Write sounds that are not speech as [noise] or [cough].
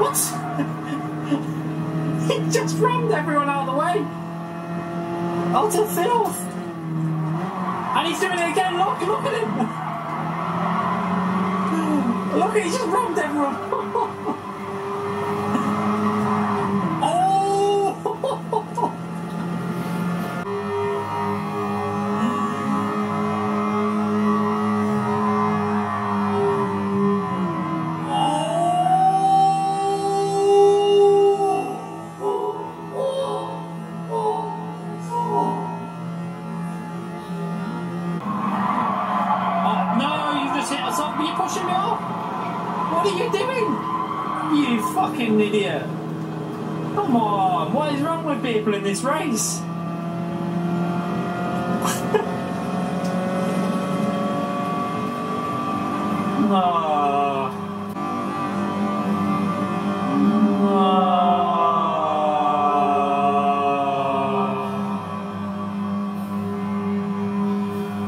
What? he just rammed everyone out of the way. Onto filth. And he's doing it again. Look, look at him. Look, he just rammed everyone. [laughs] up. You're pushing me off. What are you doing? You fucking idiot. Come on, what is wrong with people in this race? [laughs] oh,